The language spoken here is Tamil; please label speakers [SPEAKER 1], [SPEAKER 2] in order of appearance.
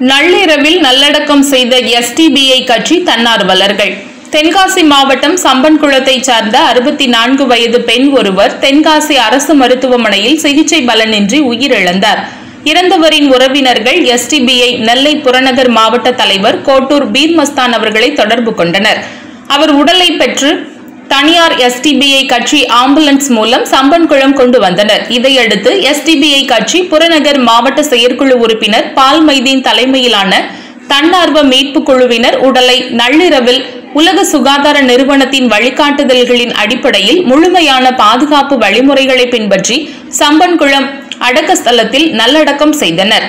[SPEAKER 1] நள்ளிரவில் நல்லடக்கம் செய்த எஸ்டிபிஐ கட்சி தன்னார்வலர்கள். தென்காசி மாவட்டம் சம்பன்குளத்தைச் சார்ந்த அறுபத்தி நான்கு வயது பெண் ஒருவர் தென்காசி அரசு மருத்துவமனையில் சிகிச்சை பலனின்றி உயிரிழந்தார். இறந்தவரின் உறவினர்கள் எஸ்டிபிஐ நெல்லை புறநகர் மாவட்ட தலைவர் கோட்டூர் பீர்மஸ்தான் அவர்களை தொடர்பு கொண்டனர். அவர் உடலை பெற்று தனியார் எஸ்டிபிஐ கட்சி ஆம்புலன்ஸ் மூலம் சம்பன்குளம் கொண்டு வந்தனர். இதையடுத்து எஸ்டிபிஐ கட்சி புறநகர் மாவட்ட செயற்குழு உறுப்பினர் பால் மைதீன் தலைமையிலான தன்னார்வ மீட்பு குழுவினர் உடலை நள்ளிரவில் உலக சுகாதார நிறுவனத்தின் வழிகாட்டுதல்களின் அடிப்படையில் முழுமையான பாதுகாப்பு வழிமுறைகளை பின்பற்றி சம்பன்குளம் அடக்க ஸ்தலத்தில் நல்லடக்கம் செய்தனர்.